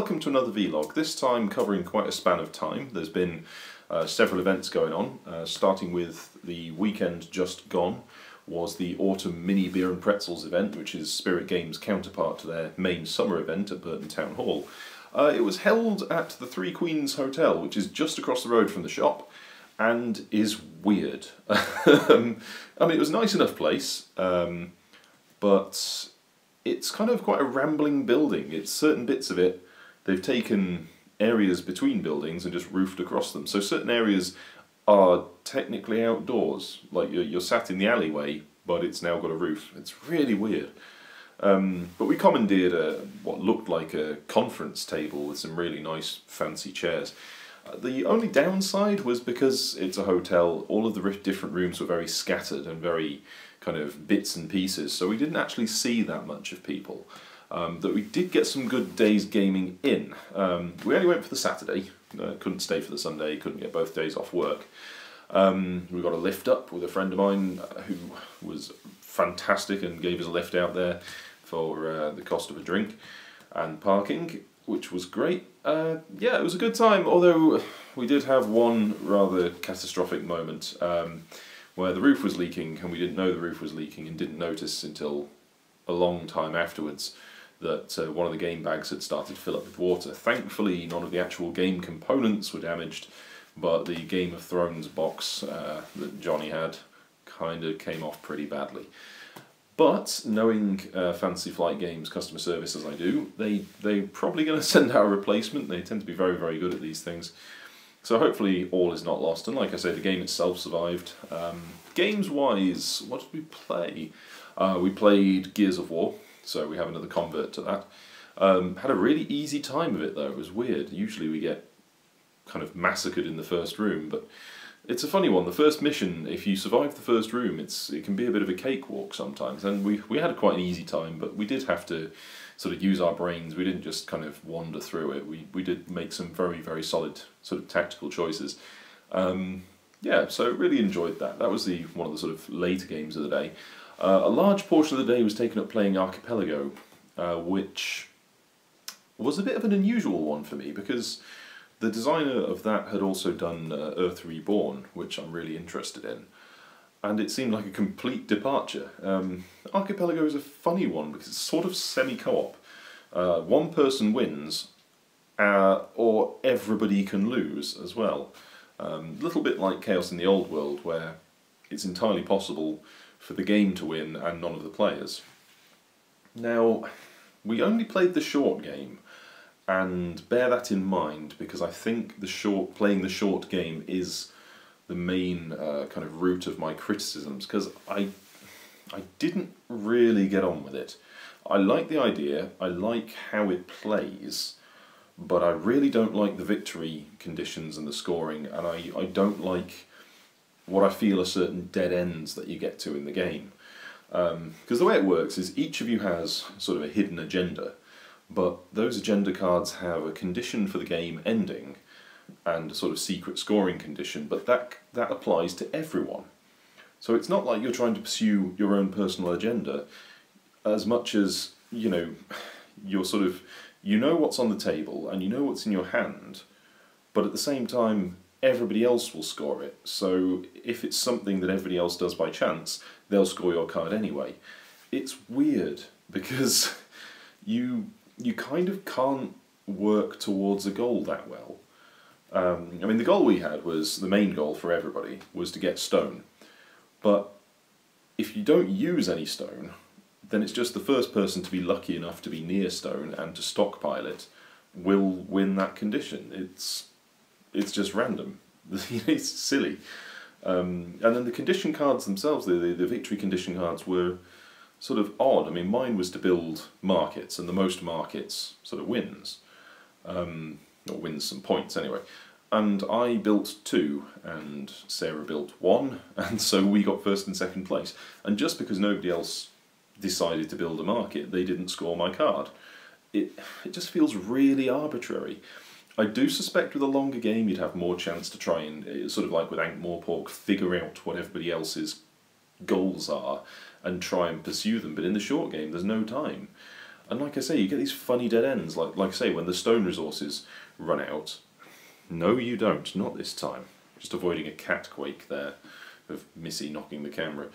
welcome to another vlog, this time covering quite a span of time. There's been uh, several events going on, uh, starting with the weekend just gone was the Autumn Mini Beer and Pretzels event, which is Spirit Games' counterpart to their main summer event at Burton Town Hall. Uh, it was held at the Three Queens Hotel, which is just across the road from the shop, and is weird. Um, I mean, it was a nice enough place, um, but it's kind of quite a rambling building. It's certain bits of it, they've taken areas between buildings and just roofed across them. So certain areas are technically outdoors, like you're, you're sat in the alleyway, but it's now got a roof. It's really weird. Um, but we commandeered a, what looked like a conference table with some really nice fancy chairs. Uh, the only downside was because it's a hotel, all of the different rooms were very scattered and very kind of bits and pieces, so we didn't actually see that much of people. Um, that we did get some good days gaming in. Um, we only went for the Saturday, uh, couldn't stay for the Sunday, couldn't get both days off work. Um, we got a lift up with a friend of mine uh, who was fantastic and gave us a lift out there for uh, the cost of a drink and parking, which was great. Uh, yeah, it was a good time, although we did have one rather catastrophic moment. Um, where the roof was leaking and we didn't know the roof was leaking and didn't notice until a long time afterwards that uh, one of the game bags had started to fill up with water. Thankfully, none of the actual game components were damaged, but the Game of Thrones box uh, that Johnny had kind of came off pretty badly. But knowing uh, Fantasy Flight Games customer service as I do, they they're probably going to send out a replacement. They tend to be very very good at these things. So hopefully all is not lost. And like I say, the game itself survived. Um, Games-wise, what did we play? Uh, we played Gears of War, so we have another convert to that. Um, had a really easy time of it though, it was weird. Usually we get kind of massacred in the first room, but it's a funny one. The first mission, if you survive the first room, it's it can be a bit of a cakewalk sometimes. And we, we had quite an easy time, but we did have to sort of use our brains. We didn't just kind of wander through it. We, we did make some very, very solid sort of tactical choices. Um, yeah, so really enjoyed that. That was the one of the sort of later games of the day. Uh, a large portion of the day was taken up playing Archipelago, uh, which was a bit of an unusual one for me because the designer of that had also done uh, Earth Reborn, which I'm really interested in and it seemed like a complete departure. Um, Archipelago is a funny one because it's sort of semi-co-op. Uh, one person wins, uh, or everybody can lose as well. A um, little bit like Chaos in the Old World, where it's entirely possible for the game to win and none of the players. Now, we only played the short game, and bear that in mind because I think the short playing the short game is the main uh, kind of root of my criticisms because I I didn't really get on with it. I like the idea, I like how it plays, but I really don't like the victory conditions and the scoring, and I, I don't like what I feel are certain dead ends that you get to in the game. Because um, the way it works is each of you has sort of a hidden agenda, but those agenda cards have a condition for the game ending, and a sort of secret scoring condition, but that, that applies to everyone. So it's not like you're trying to pursue your own personal agenda as much as, you know, you're sort of, you know what's on the table and you know what's in your hand, but at the same time, everybody else will score it. So if it's something that everybody else does by chance, they'll score your card anyway. It's weird because you you kind of can't work towards a goal that well. Um, I mean, the goal we had was the main goal for everybody was to get stone. But if you don't use any stone, then it's just the first person to be lucky enough to be near stone and to stockpile it will win that condition. It's it's just random. it's silly. Um, and then the condition cards themselves, the, the, the victory condition cards were sort of odd. I mean, mine was to build markets, and the most markets sort of wins. Um, or wins some points anyway. And I built two, and Sarah built one, and so we got first and second place. And just because nobody else decided to build a market, they didn't score my card. It, it just feels really arbitrary. I do suspect with a longer game you'd have more chance to try and, eh, sort of like with Ankh-Morpork, figure out what everybody else's goals are and try and pursue them. But in the short game, there's no time. And like I say, you get these funny dead ends. Like like I say, when the stone resources run out. No, you don't. Not this time. Just avoiding a cat quake there of Missy knocking the camera.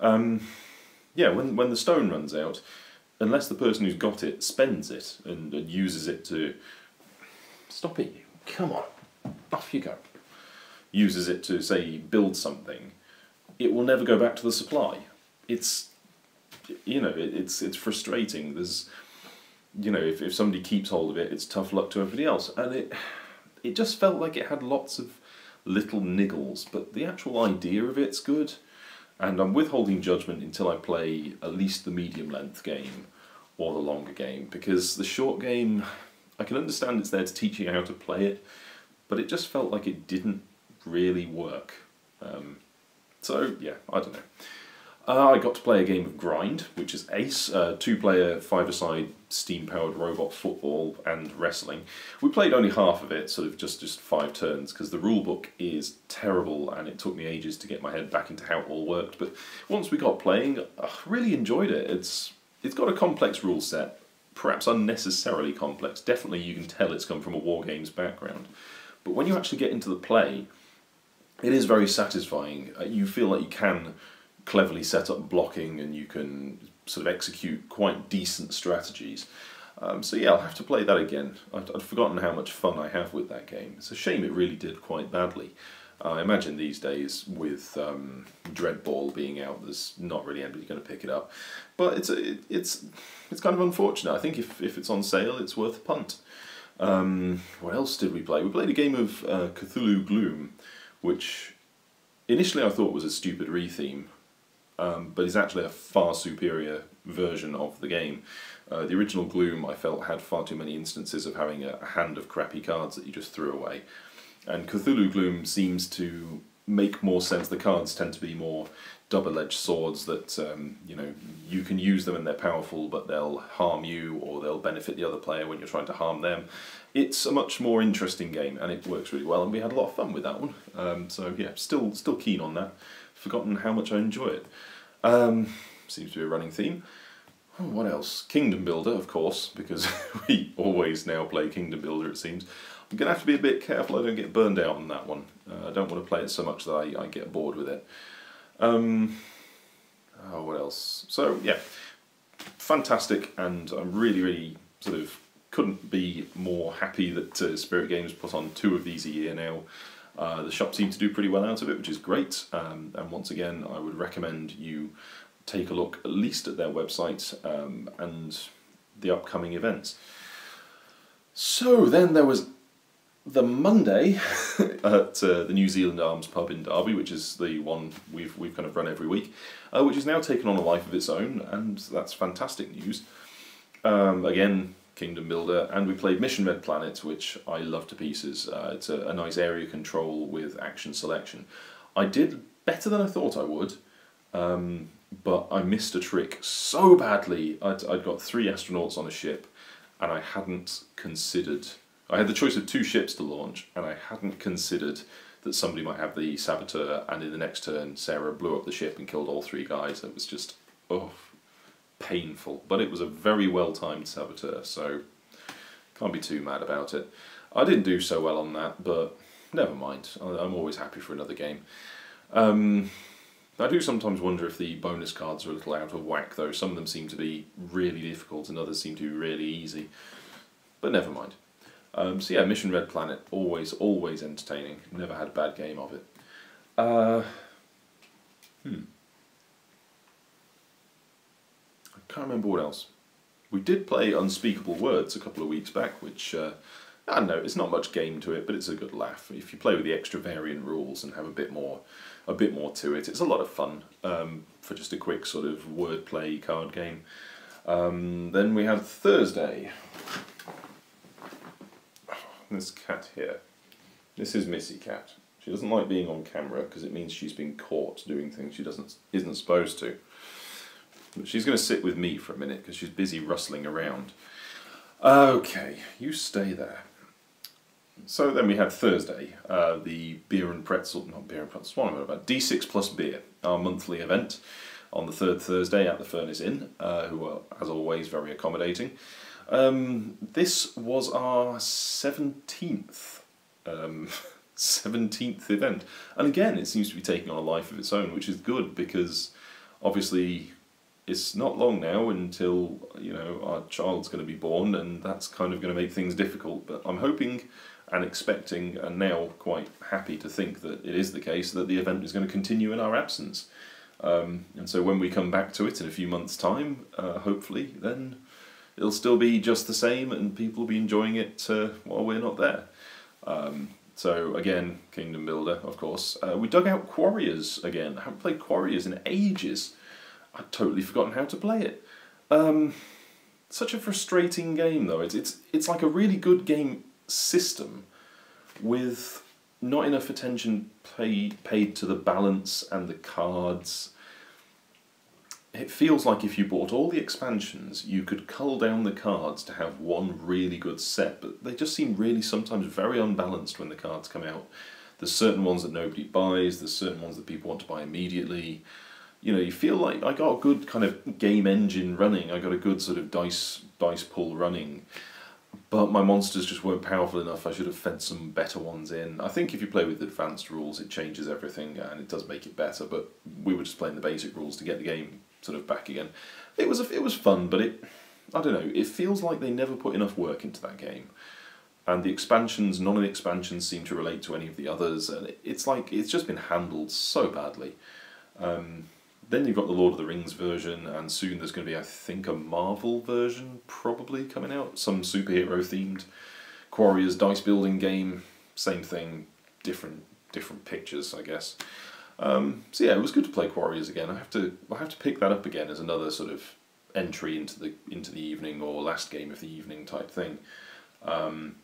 Um, yeah, when when the stone runs out, unless the person who's got it spends it and, and uses it to stop it, you come on, off you go. Uses it to say build something, it will never go back to the supply. It's you know it's it's frustrating. There's you know if, if somebody keeps hold of it, it's tough luck to everybody else, and it it just felt like it had lots of little niggles, but the actual idea of it's good. And I'm withholding judgment until I play at least the medium length game or the longer game because the short game, I can understand it's there to teach you how to play it, but it just felt like it didn't really work. Um, so yeah, I don't know. Uh, I got to play a game of Grind, which is Ace, uh, two-player, five-a-side, steam-powered robot football and wrestling. We played only half of it, sort of just, just five turns, because the rulebook is terrible and it took me ages to get my head back into how it all worked. But once we got playing, I really enjoyed it. It's It's got a complex rule set, perhaps unnecessarily complex. Definitely you can tell it's come from a war games background. But when you actually get into the play, it is very satisfying. Uh, you feel like you can cleverly set up blocking and you can sort of execute quite decent strategies. Um, so yeah, I'll have to play that again. I'd, I'd, forgotten how much fun I have with that game. It's a shame it really did quite badly. I imagine these days with um, Dreadball being out, there's not really anybody going to pick it up. But it's it, it's it's kind of unfortunate. I think if, if it's on sale, it's worth a punt. Um, what else did we play? We played a game of uh, Cthulhu Gloom, which initially I thought was a stupid retheme um, but is actually a far superior version of the game. Uh, the original Gloom, I felt, had far too many instances of having a, a hand of crappy cards that you just threw away. And Cthulhu Gloom seems to make more sense. The cards tend to be more double-edged swords that um, you know you can use them and they're powerful, but they'll harm you or they'll benefit the other player when you're trying to harm them. It's a much more interesting game and it works really well, and we had a lot of fun with that one. Um, so yeah, still still keen on that forgotten how much I enjoy it. Um, seems to be a running theme. What else? Kingdom Builder, of course, because we always now play Kingdom Builder, it seems. I'm going to have to be a bit careful I don't get burned out on that one. Uh, I don't want to play it so much that I, I get bored with it. Um, oh, what else? So, yeah, fantastic, and I'm really, really sort of couldn't be more happy that uh, Spirit Games put on two of these a year now. Uh, the shop seemed to do pretty well out of it, which is great. Um, and once again, I would recommend you take a look at least at their website um, and the upcoming events. So then there was the Monday at uh, the New Zealand Arms pub in Derby, which is the one we've we've kind of run every week, uh, which has now taken on a life of its own, and that's fantastic news. Um, again, Kingdom Builder, and we played Mission Red Planet, which I love to pieces. Uh, it's a, a, nice area control with action selection. I did better than I thought I would, um, but I missed a trick so badly. I'd, I'd got three astronauts on a ship, and I hadn't considered. I had the choice of two ships to launch, and I hadn't considered that somebody might have the saboteur, and in the next turn, Sarah blew up the ship and killed all three guys. It was just, oh, painful, but it was a very well timed saboteur, so can't be too mad about it. I didn't do so well on that, but never mind. I'm always happy for another game. Um, I do sometimes wonder if the bonus cards are a little out of whack, though. Some of them seem to be really difficult and others seem to be really easy. But never mind. Um, so yeah, Mission Red Planet, always, always entertaining. Never had a bad game of it. Uh, hmm. can't remember what else. We did play Unspeakable Words a couple of weeks back, which, uh, I don't know, it's not much game to it, but it's a good laugh. If you play with the extra variant rules and have a bit more a bit more to it, it's a lot of fun um, for just a quick sort of wordplay card game. Um, then we have Thursday. This cat here. This is Missy Cat. She doesn't like being on camera because it means she's been caught doing things she doesn't isn't supposed to. But She's going to sit with me for a minute because she's busy rustling around. Okay, you stay there. So then we had Thursday, uh, the beer and pretzel, not beer and pretzel, what am I about? D6 plus beer, our monthly event on the third Thursday at the Furnace Inn, uh, who are, as always, very accommodating. Um, this was our 17th um, 17th event. And again, it seems to be taking on a life of its own, which is good because obviously it's not long now until you know our child's going to be born and that's kind of going to make things difficult but i'm hoping and expecting and now quite happy to think that it is the case that the event is going to continue in our absence um, and so when we come back to it in a few months time uh, hopefully then it'll still be just the same and people will be enjoying it uh, while we're not there um, so again, Kingdom Builder, of course. Uh, we dug out Quarriors again. I haven't played Quarriors in ages. I'd totally forgotten how to play it. Um, such a frustrating game though. It's it's it's like a really good game system with not enough attention paid paid to the balance and the cards it feels like if you bought all the expansions, you could cull down the cards to have one really good set, but they just seem really sometimes very unbalanced when the cards come out. There's certain ones that nobody buys, there's certain ones that people want to buy immediately. You know, you feel like I got a good kind of game engine running, I got a good sort of dice dice pull running, but my monsters just weren't powerful enough. I should have fed some better ones in. I think if you play with advanced rules, it changes everything and it does make it better, but we were just playing the basic rules to get the game sort of back again. It was a, it was fun, but it I don't know. It feels like they never put enough work into that game, and the expansions, none of the expansions seem to relate to any of the others, and it's like it's just been handled so badly. Um, then you've got the Lord of the Rings version, and soon there's going to be, I think, a Marvel version probably coming out, some superhero themed Quarriors dice building game. Same thing, different different pictures, I guess. Um, so yeah, it was good to play Quarriors again. I have to I have to pick that up again as another sort of entry into the into the evening or last game of the evening type thing. Um,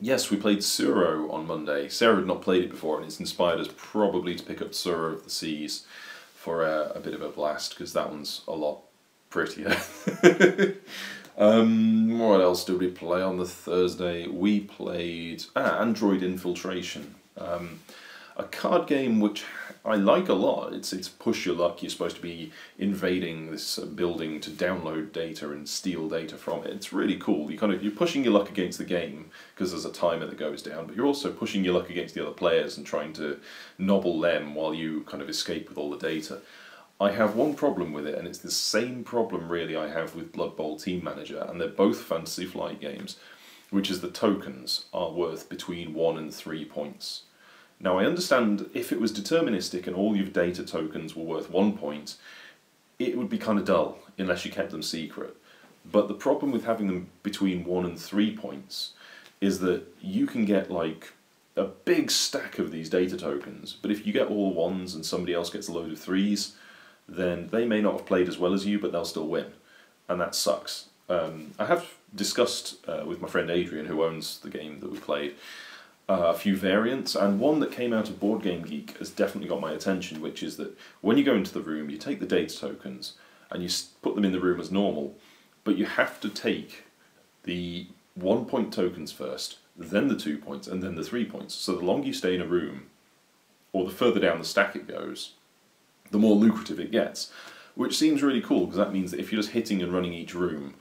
yes, we played Tsuro on Monday. Sarah had not played it before, and it's inspired us probably to pick up Tsuro of the Seas for a, a bit of a blast because that one's a lot prettier. um, what else did we play on the Thursday? We played ah, Android Infiltration. Um, a card game which I like a lot. It's it's push your luck. You're supposed to be invading this uh, building to download data and steal data from it. It's really cool. You kind of you're pushing your luck against the game because there's a timer that goes down, but you're also pushing your luck against the other players and trying to nobble them while you kind of escape with all the data. I have one problem with it, and it's the same problem really I have with Blood Bowl Team Manager, and they're both Fantasy Flight games, which is the tokens are worth between one and three points. Now I understand if it was deterministic and all your data tokens were worth one point, it would be kind of dull unless you kept them secret. But the problem with having them between one and three points is that you can get like a big stack of these data tokens, but if you get all ones and somebody else gets a load of threes, then they may not have played as well as you, but they'll still win. And that sucks. Um, I have discussed uh, with my friend Adrian, who owns the game that we played, uh, a few variants, and one that came out of Board Game Geek has definitely got my attention, which is that when you go into the room, you take the data tokens and you put them in the room as normal, but you have to take the one point tokens first, then the two points, and then the three points. So the longer you stay in a room, or the further down the stack it goes, the more lucrative it gets. Which seems really cool because that means that if you're just hitting and running each room,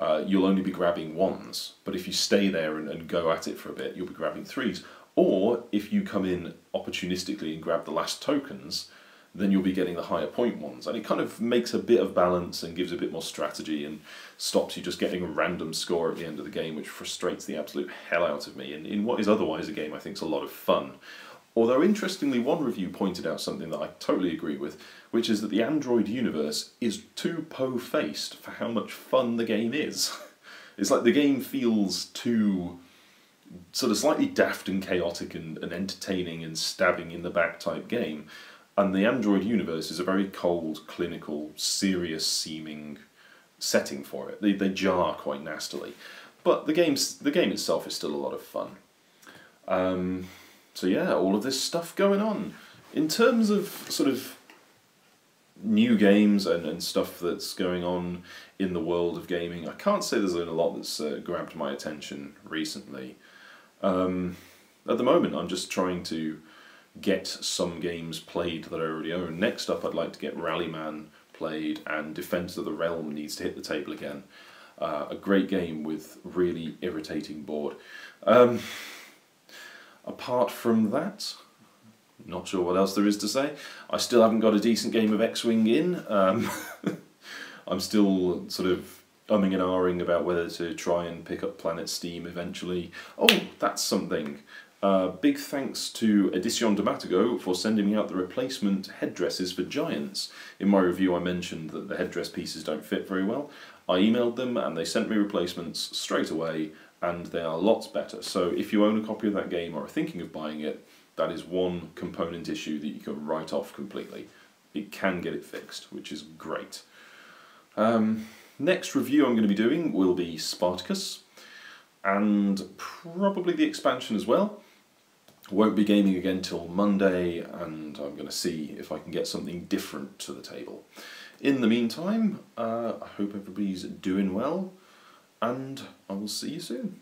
uh, you'll only be grabbing ones. But if you stay there and, and go at it for a bit, you'll be grabbing threes. Or if you come in opportunistically and grab the last tokens, then you'll be getting the higher point ones. And it kind of makes a bit of balance and gives a bit more strategy and stops you just getting a random score at the end of the game, which frustrates the absolute hell out of me. And in what is otherwise a game I think is a lot of fun. Although, interestingly, one review pointed out something that I totally agree with, which is that the Android universe is too po faced for how much fun the game is. it's like the game feels too sort of slightly daft and chaotic and, and entertaining and stabbing in the back type game. And the Android universe is a very cold, clinical, serious seeming setting for it. They, they jar quite nastily. But the, game's, the game itself is still a lot of fun. Um, so yeah, all of this stuff going on. In terms of sort of new games and, and stuff that's going on in the world of gaming, I can't say there's been a lot that's uh, grabbed my attention recently. Um, at the moment, I'm just trying to get some games played that I already own. Next up, I'd like to get Rallyman played, and Defence of the Realm needs to hit the table again. Uh, a great game with really irritating board. Um, apart from that, not sure what else there is to say. I still haven't got a decent game of X-Wing in. Um, I'm still sort of umming and ahhing about whether to try and pick up Planet Steam eventually. Oh, that's something. Uh, big thanks to Edition du Matagot for sending me out the replacement headdresses for Giants. In my review I mentioned that the headdress pieces don't fit very well. I emailed them and they sent me replacements straight away and they are lots better. So if you own a copy of that game or are thinking of buying it, that is one component issue that you can write off completely. It can get it fixed, which is great. Um, next review I'm going to be doing will be Spartacus, and probably the expansion as well. Won't be gaming again till Monday, and I'm going to see if I can get something different to the table. In the meantime, uh, I hope everybody's doing well, and I will see you soon.